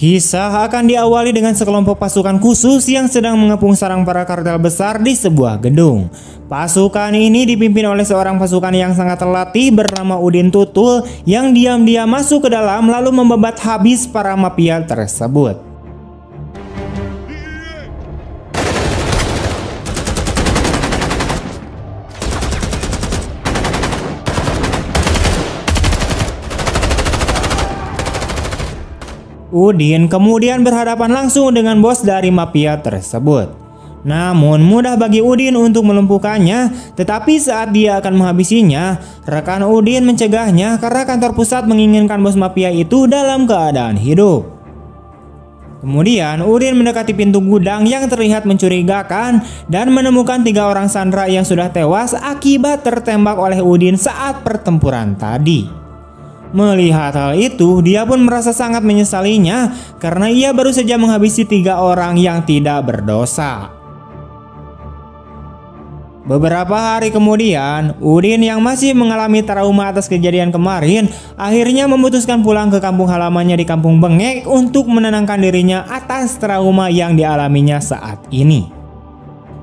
Kisah akan diawali dengan sekelompok pasukan khusus yang sedang mengepung sarang para kartel besar di sebuah gedung. Pasukan ini dipimpin oleh seorang pasukan yang sangat terlatih bernama Udin Tutul yang diam-diam masuk ke dalam lalu membebat habis para mafia tersebut. Udin kemudian berhadapan langsung dengan bos dari mafia tersebut. Namun mudah bagi Udin untuk melumpuhkannya, tetapi saat dia akan menghabisinya, rekan Udin mencegahnya karena kantor pusat menginginkan bos mafia itu dalam keadaan hidup. Kemudian Udin mendekati pintu gudang yang terlihat mencurigakan dan menemukan tiga orang sandera yang sudah tewas akibat tertembak oleh Udin saat pertempuran tadi. Melihat hal itu, dia pun merasa sangat menyesalinya karena ia baru saja menghabisi tiga orang yang tidak berdosa. Beberapa hari kemudian, Udin yang masih mengalami trauma atas kejadian kemarin akhirnya memutuskan pulang ke kampung halamannya di Kampung Bengek untuk menenangkan dirinya atas trauma yang dialaminya saat ini.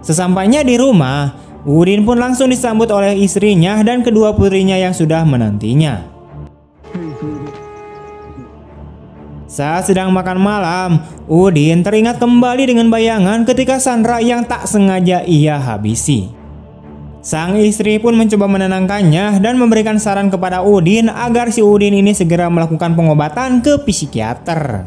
Sesampainya di rumah, Udin pun langsung disambut oleh istrinya dan kedua putrinya yang sudah menantinya. Saat sedang makan malam, Udin teringat kembali dengan bayangan ketika Sandra yang tak sengaja ia habisi. Sang istri pun mencoba menenangkannya dan memberikan saran kepada Udin agar si Udin ini segera melakukan pengobatan ke psikiater.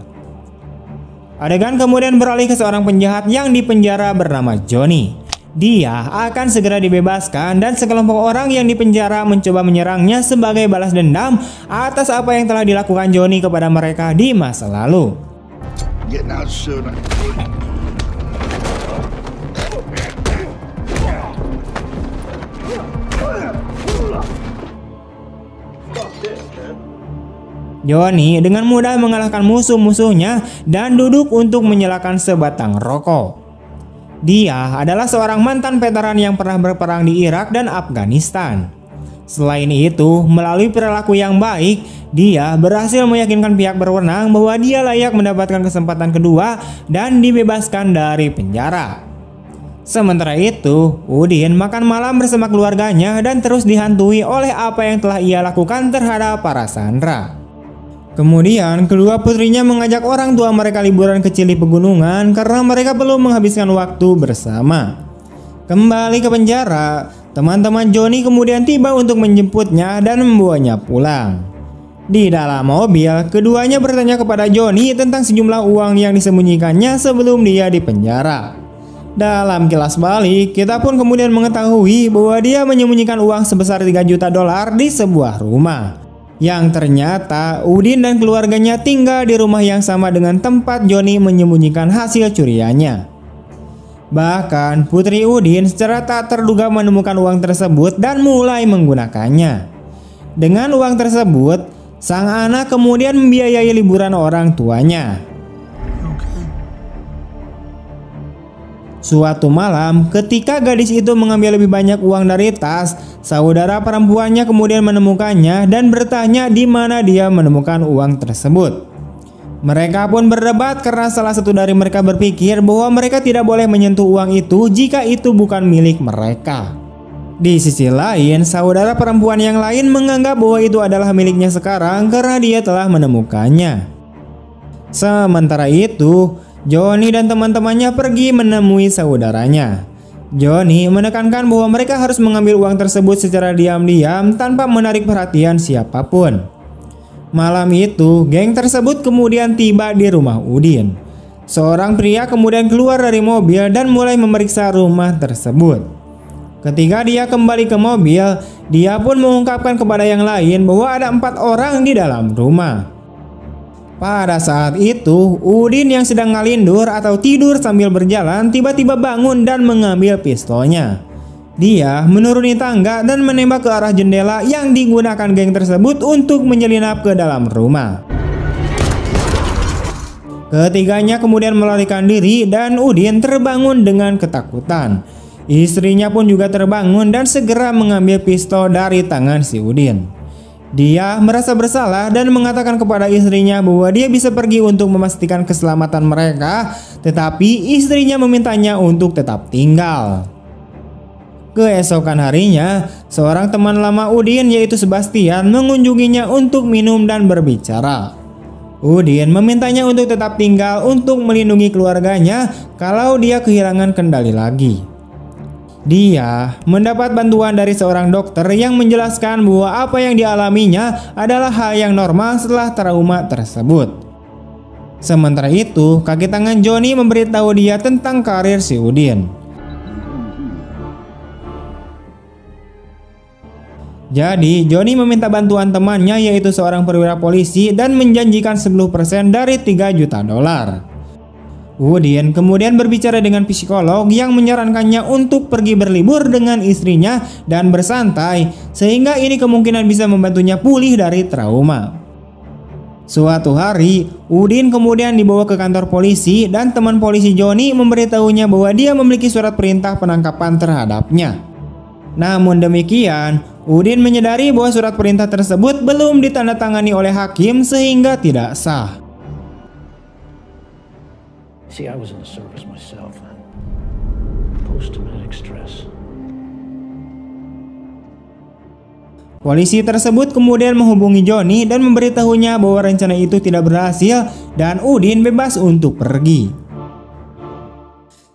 Adegan kemudian beralih ke seorang penjahat yang dipenjara bernama Johnny. Dia akan segera dibebaskan dan sekelompok orang yang dipenjara mencoba menyerangnya sebagai balas dendam atas apa yang telah dilakukan Johnny kepada mereka di masa lalu. Johnny dengan mudah mengalahkan musuh-musuhnya dan duduk untuk menyalakan sebatang rokok. Dia adalah seorang mantan veteran yang pernah berperang di Irak dan Afghanistan. Selain itu, melalui perilaku yang baik, dia berhasil meyakinkan pihak berwenang bahwa dia layak mendapatkan kesempatan kedua dan dibebaskan dari penjara. Sementara itu, Udin makan malam bersama keluarganya dan terus dihantui oleh apa yang telah ia lakukan terhadap para sandera. Kemudian kedua putrinya mengajak orang tua mereka liburan kecil di pegunungan karena mereka perlu menghabiskan waktu bersama. Kembali ke penjara, teman-teman Joni kemudian tiba untuk menjemputnya dan membawanya pulang. Di dalam mobil, keduanya bertanya kepada Joni tentang sejumlah uang yang disembunyikannya sebelum dia dipenjara. Dalam kilas balik, kita pun kemudian mengetahui bahwa dia menyembunyikan uang sebesar 3 juta dolar di sebuah rumah yang ternyata Udin dan keluarganya tinggal di rumah yang sama dengan tempat Joni menyembunyikan hasil curiannya. Bahkan putri Udin secara tak terduga menemukan uang tersebut dan mulai menggunakannya. Dengan uang tersebut, sang anak kemudian membiayai liburan orang tuanya. Suatu malam, ketika gadis itu mengambil lebih banyak uang dari tas, saudara perempuannya kemudian menemukannya dan bertanya di mana dia menemukan uang tersebut. Mereka pun berdebat karena salah satu dari mereka berpikir bahwa mereka tidak boleh menyentuh uang itu jika itu bukan milik mereka. Di sisi lain, saudara perempuan yang lain menganggap bahwa itu adalah miliknya sekarang karena dia telah menemukannya. Sementara itu, Johnny dan teman-temannya pergi menemui saudaranya. Johnny menekankan bahwa mereka harus mengambil uang tersebut secara diam-diam tanpa menarik perhatian siapa pun. Malam itu, geng tersebut kemudian tiba di rumah Udin. Seorang pria kemudian keluar dari mobil dan mulai memeriksa rumah tersebut. Ketika dia kembali ke mobil, dia pun mengungkapkan kepada yang lain bahwa ada empat orang di dalam rumah. Pada saat itu, Udin yang sedang ngalindur atau tidur sambil berjalan tiba-tiba bangun dan mengambil pistolnya. Dia menuruni tangga dan menembak ke arah jendela yang digunakan geng tersebut untuk menyelinap ke dalam rumah. Ketiganya kemudian melarikan diri dan Udin terbangun dengan ketakutan. Istrinya pun juga terbangun dan segera mengambil pistol dari tangan si Udin. Dia merasa bersalah dan mengatakan kepada istrinya bahwa dia bisa pergi untuk memastikan keselamatan mereka, tetapi istrinya memintanya untuk tetap tinggal. Keesokan harinya, seorang teman lama Udin yaitu Sebastian mengunjunginya untuk minum dan berbicara. Udin memintanya untuk tetap tinggal untuk melindungi keluarganya kalau dia kehilangan kendali lagi. Dia mendapat bantuan dari seorang dokter yang menjelaskan bahwa apa yang dialaminya adalah hal yang normal setelah trauma tersebut. Sementara itu, kaki tangan Joni memberitahu dia tentang karir si Udin. Jadi, Joni meminta bantuan temannya yaitu seorang perwira polisi dan menjanjikan 10% dari 3 juta dolar. Woodin kemudian berbicara dengan psikolog yang menyarankannya untuk pergi berlibur dengan istrinya dan bersantai sehingga ini kemungkinan bisa membantunya pulih dari trauma. Suatu hari, Udin kemudian dibawa ke kantor polisi dan teman polisi Joni memberitahunya bahwa dia memiliki surat perintah penangkapan terhadapnya. Namun demikian, Udin menyadari bahwa surat perintah tersebut belum ditandatangani oleh hakim sehingga tidak sah. See, I was in the service myself post-traumatic stress. Polisi tersebut kemudian menghubungi Joni dan memberitahunya bahwa rencana itu tidak berhasil dan Udin bebas untuk pergi.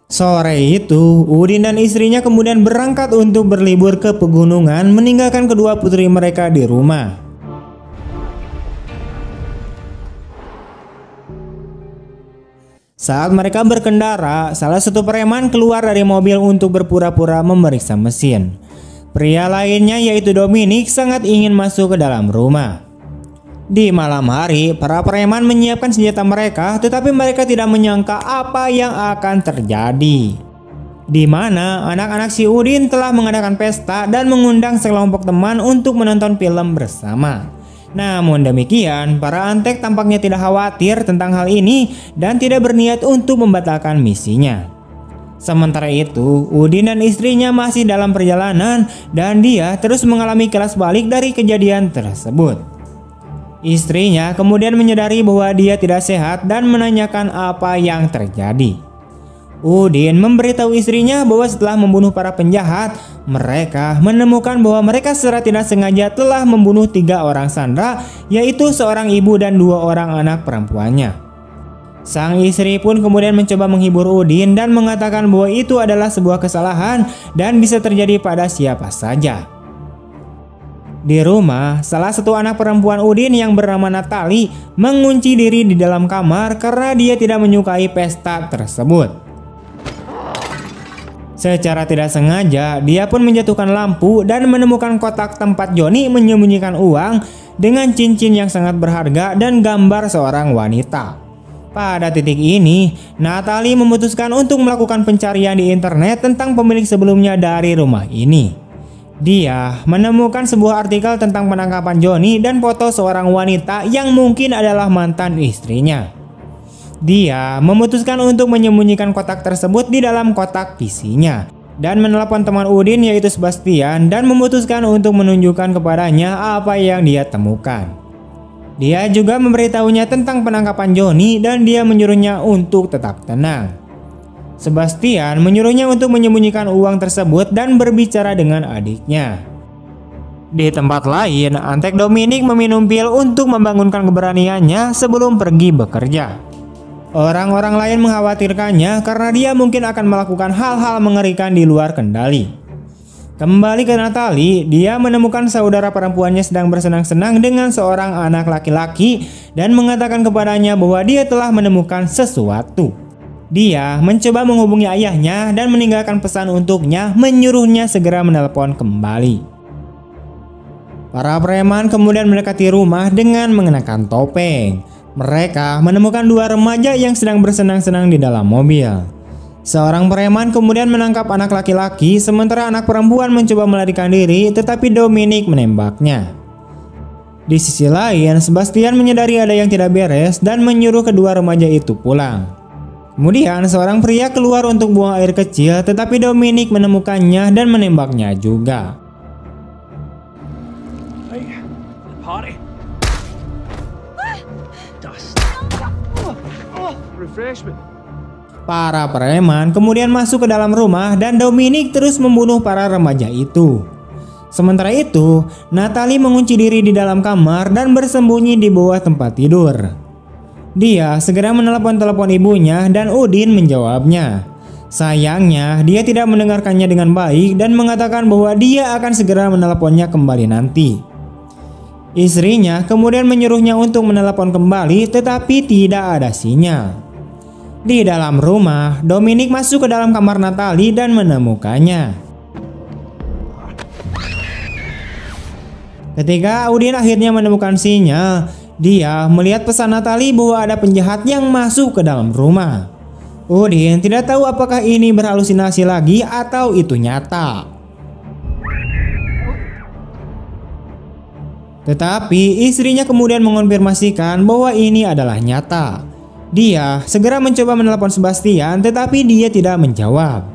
Sore itu, Udin dan istrinya kemudian berangkat untuk berlibur ke pegunungan meninggalkan kedua putri mereka di rumah. Saat mereka berkendara, salah satu preman keluar dari mobil untuk berpura-pura memeriksa mesin. Pria lainnya yaitu Dominic sangat ingin masuk ke dalam rumah. Di malam hari, para preman menyiapkan senjata mereka, tetapi mereka tidak menyangka apa yang akan terjadi. Di mana anak-anak si Udin telah mengadakan pesta dan mengundang sekelompok teman untuk menonton film bersama. Namun demikian, para antek tampaknya tidak khawatir tentang hal ini dan tidak berniat untuk membatalkan misinya. Sementara itu, Udin dan istrinya masih dalam perjalanan dan dia terus mengalami kelas balik dari kejadian tersebut. Istrinya kemudian menyadari bahwa dia tidak sehat dan menanyakan apa yang terjadi. Udin memberitahu istrinya bahwa setelah membunuh para penjahat, mereka menemukan bahwa mereka secara tidak sengaja telah membunuh tiga orang sandra, yaitu seorang ibu dan dua orang anak perempuannya. Sang istri pun kemudian mencoba menghibur Udin dan mengatakan bahwa itu adalah sebuah kesalahan dan bisa terjadi pada siapa saja. Di rumah, salah satu anak perempuan Udin yang bernama Natali mengunci diri di dalam kamar karena dia tidak menyukai pesta tersebut. Secara tidak sengaja, dia pun menjatuhkan lampu dan menemukan kotak tempat Joni menyembunyikan uang dengan cincin yang sangat berharga dan gambar seorang wanita. Pada titik ini, Natalie memutuskan untuk melakukan pencarian di internet tentang pemilik sebelumnya dari rumah ini. Dia menemukan sebuah artikel tentang penangkapan Joni dan foto seorang wanita yang mungkin adalah mantan istrinya. Dia memutuskan untuk menyembunyikan kotak tersebut di dalam kotak PC-nya dan menelepon teman Udin yaitu Sebastian dan memutuskan untuk menunjukkan kepadanya apa yang dia temukan. Dia juga memberitahunya tentang penangkapan Joni dan dia menyuruhnya untuk tetap tenang. Sebastian menyuruhnya untuk menyembunyikan uang tersebut dan berbicara dengan adiknya. Di tempat lain, Antek Dominic meminum pil untuk membangunkan keberaniannya sebelum pergi bekerja. Orang-orang lain mengkhawatirkannya karena dia mungkin akan melakukan hal-hal mengerikan di luar kendali. Kembali ke Natali, dia menemukan saudara perempuannya sedang bersenang-senang dengan seorang anak laki-laki dan mengatakan kepadanya bahwa dia telah menemukan sesuatu. Dia mencoba menghubungi ayahnya dan meninggalkan pesan untuknya menyuruhnya segera menelpon kembali. Para preman kemudian mendekati rumah dengan mengenakan topeng. Mereka menemukan dua remaja yang sedang bersenang-senang di dalam mobil. Seorang preman kemudian menangkap anak laki-laki sementara anak perempuan mencoba melarikan diri tetapi Dominic menembaknya. Di sisi lain, Sebastian menyadari ada yang tidak beres dan menyuruh kedua remaja itu pulang. Kemudian seorang pria keluar untuk buang air kecil tetapi Dominic menemukannya dan menembaknya juga. Para preman kemudian masuk ke dalam rumah dan Dominic terus membunuh para remaja itu. Sementara itu, Natalie mengunci diri di dalam kamar dan bersembunyi di bawah tempat tidur. Dia segera menelepon telepon ibunya dan Udin menjawabnya. Sayangnya, dia tidak mendengarkannya dengan baik dan mengatakan bahwa dia akan segera meneleponnya kembali nanti. Istrinya kemudian menyuruhnya untuk menelepon kembali tetapi tidak ada sinyal. Di dalam rumah, Dominic masuk ke dalam kamar Natalie dan menemukannya. Ketika Udin akhirnya menemukan sinyal, dia melihat pesan Natalie bahwa ada penjahat yang masuk ke dalam rumah. Udin tidak tahu apakah ini berhalusinasi lagi atau itu nyata. Tetapi istrinya kemudian mengonfirmasikan bahwa ini adalah nyata. Dia segera mencoba menelepon Sebastian tetapi dia tidak menjawab.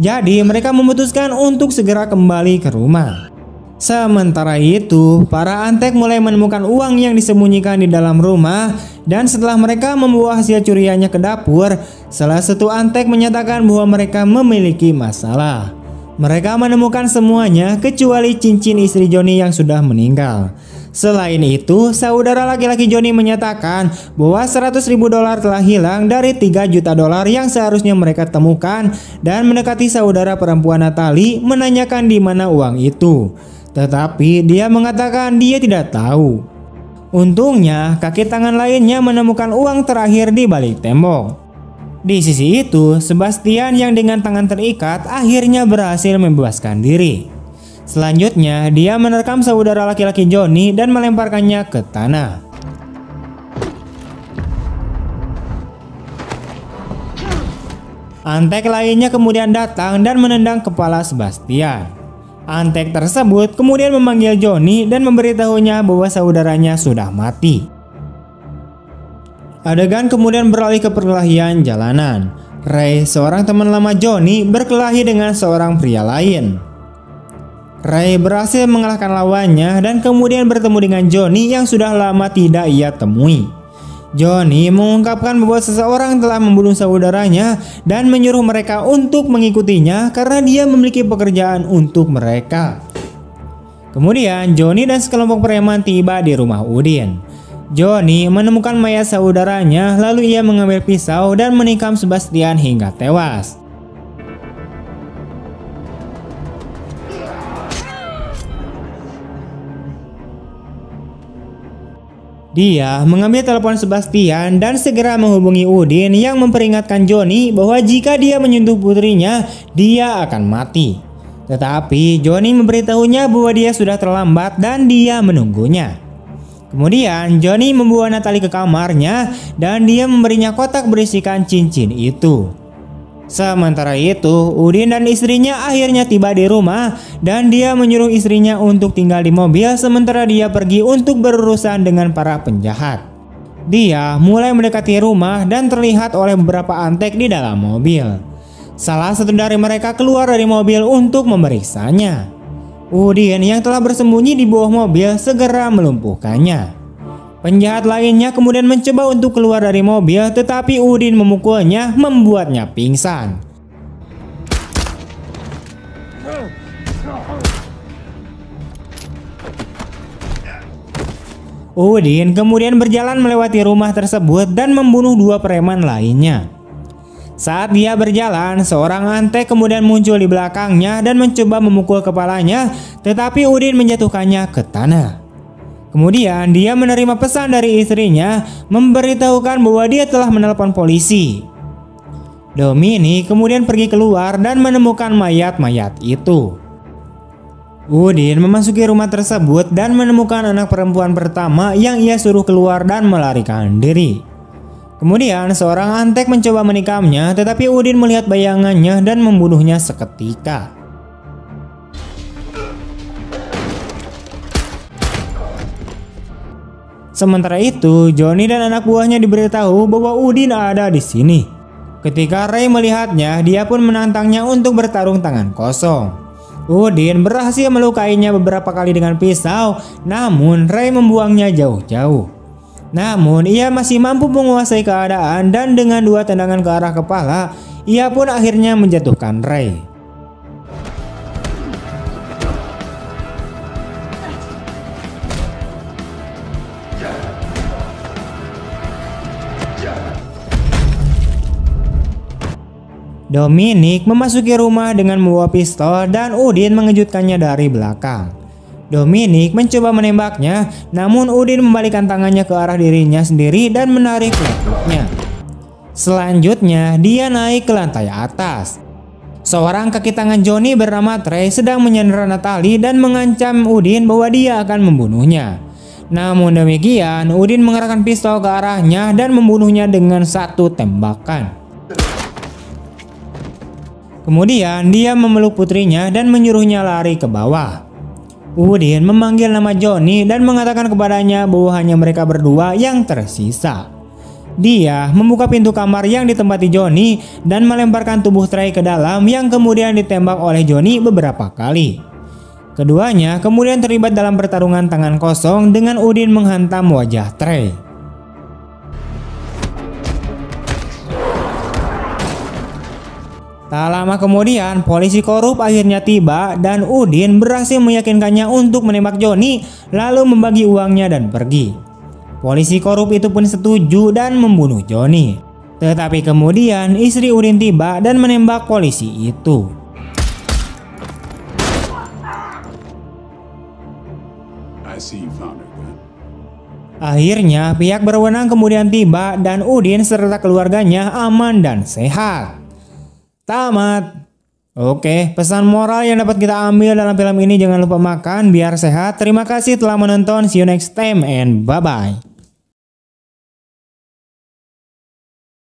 Jadi mereka memutuskan untuk segera kembali ke rumah. Sementara itu, para antek mulai menemukan uang yang disembunyikan di dalam rumah dan setelah mereka membawa hasil curiannya ke dapur, salah satu antek menyatakan bahwa mereka memiliki masalah. Mereka menemukan semuanya kecuali cincin istri Joni yang sudah meninggal. Selain itu, saudara laki-laki Joni menyatakan bahwa 100 ribu dolar telah hilang dari 3 juta dolar yang seharusnya mereka temukan dan mendekati saudara perempuan Natali menanyakan di mana uang itu. Tetapi dia mengatakan dia tidak tahu. Untungnya, kaki tangan lainnya menemukan uang terakhir di balik tembok. Di sisi itu, Sebastian yang dengan tangan terikat akhirnya berhasil membebaskan diri. Selanjutnya, dia menerkam saudara laki-laki Johnny dan melemparkannya ke tanah. Antek lainnya kemudian datang dan menendang kepala Sebastian. Antek tersebut kemudian memanggil Johnny dan memberitahunya bahwa saudaranya sudah mati. Adegan kemudian beralih ke perkelahian jalanan. Ray, seorang teman lama Johnny, berkelahi dengan seorang pria lain. Ray berhasil mengalahkan lawannya dan kemudian bertemu dengan Johnny yang sudah lama tidak ia temui. Johnny mengungkapkan bahwa seseorang telah membunuh saudaranya dan menyuruh mereka untuk mengikutinya karena dia memiliki pekerjaan untuk mereka. Kemudian Johnny dan sekelompok preman tiba di rumah Udin. Johnny menemukan mayat saudaranya lalu ia mengambil pisau dan menikam Sebastian hingga tewas. Dia mengambil telepon Sebastian dan segera menghubungi Udin yang memperingatkan Johnny bahwa jika dia menyentuh putrinya, dia akan mati. Tetapi Johnny memberitahunya bahwa dia sudah terlambat dan dia menunggunya. Kemudian Johnny membawa Natalie ke kamarnya dan dia memberinya kotak berisikan cincin itu. Sementara itu, Udin dan istrinya akhirnya tiba di rumah dan dia menyuruh istrinya untuk tinggal di mobil sementara dia pergi untuk berurusan dengan para penjahat. Dia mulai mendekati rumah dan terlihat oleh beberapa antek di dalam mobil. Salah satu dari mereka keluar dari mobil untuk memeriksanya. Udin yang telah bersembunyi di bawah mobil segera melumpuhkannya. Penjahat lainnya kemudian mencoba untuk keluar dari mobil tetapi Udin memukulnya membuatnya pingsan. Udin kemudian berjalan melewati rumah tersebut dan membunuh dua preman lainnya. Saat dia berjalan, seorang antek kemudian muncul di belakangnya dan mencoba memukul kepalanya, tetapi Udin menjatuhkannya ke tanah. Kemudian dia menerima pesan dari istrinya memberitahukan bahwa dia telah menelpon polisi. Domini kemudian pergi keluar dan menemukan mayat-mayat itu. Udin memasuki rumah tersebut dan menemukan anak perempuan pertama yang ia suruh keluar dan melarikan diri. Kemudian seorang antek mencoba menikamnya tetapi Udin melihat bayangannya dan membunuhnya seketika. Sementara itu, Johnny dan anak buahnya diberitahu bahwa Udin ada di sini. Ketika Ray melihatnya, dia pun menantangnya untuk bertarung tangan kosong. Udin berhasil melukainya beberapa kali dengan pisau, namun Ray membuangnya jauh-jauh. Namun ia masih mampu menguasai keadaan dan dengan dua tendangan ke arah kepala, ia pun akhirnya menjatuhkan Ray. Dominic memasuki rumah dengan membawa pistol dan Udin mengejutkannya dari belakang. Dominic mencoba menembaknya, namun Udin membalikan tangannya ke arah dirinya sendiri dan menarik laptopnya. Selanjutnya, dia naik ke lantai atas. Seorang kaki tangan Johnny bernama Trey sedang menyandera Natalie dan mengancam Udin bahwa dia akan membunuhnya. Namun demikian, Udin mengerahkan pistol ke arahnya dan membunuhnya dengan satu tembakan. Kemudian dia memeluk putrinya dan menyuruhnya lari ke bawah. Udin memanggil nama Johnny dan mengatakan kepadanya bahwa hanya mereka berdua yang tersisa. Dia membuka pintu kamar yang ditempati Johnny dan melemparkan tubuh Trey ke dalam yang kemudian ditembak oleh Johnny beberapa kali. Keduanya kemudian terlibat dalam pertarungan tangan kosong dengan Udin menghantam wajah Trey. Tak lama kemudian, polisi korup akhirnya tiba dan Udin berhasil meyakinkannya untuk menembak Joni lalu membagi uangnya dan pergi. Polisi korup itu pun setuju dan membunuh Joni. Tetapi kemudian istri Udin tiba dan menembak polisi itu. Akhirnya pihak berwenang kemudian tiba dan Udin serta keluarganya aman dan sehat. Tamat. Oke, pesan moral yang dapat kita ambil dalam film ini jangan lupa makan biar sehat. Terima kasih telah menonton. See you next time and bye-bye.